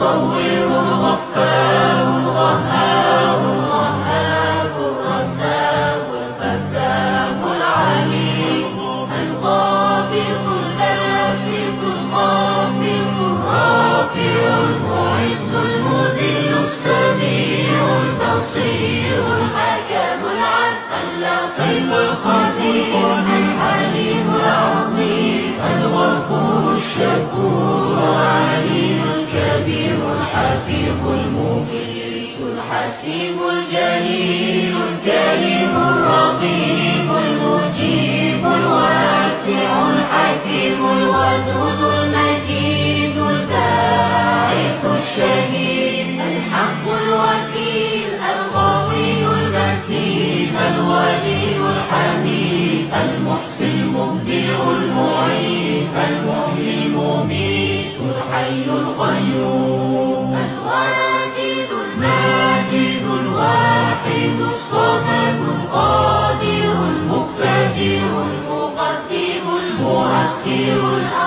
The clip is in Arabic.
المصور الغفار الغهار الوهاب الرزاق الفتاح العليم القابض الباسط الخافض الرافع المعز المذل السميع البصير الحكم العدل اللطيف الخبير المغيث الحسيب الجليل الكريم الرقيب المجيب الواسع الحكيم الودود المجيد الباعث الشهيد الحق الوكيل القوي المتين الولي الحميد المحسن المبدع المعيد المحيي المميت الحي القيوم غفير الأرض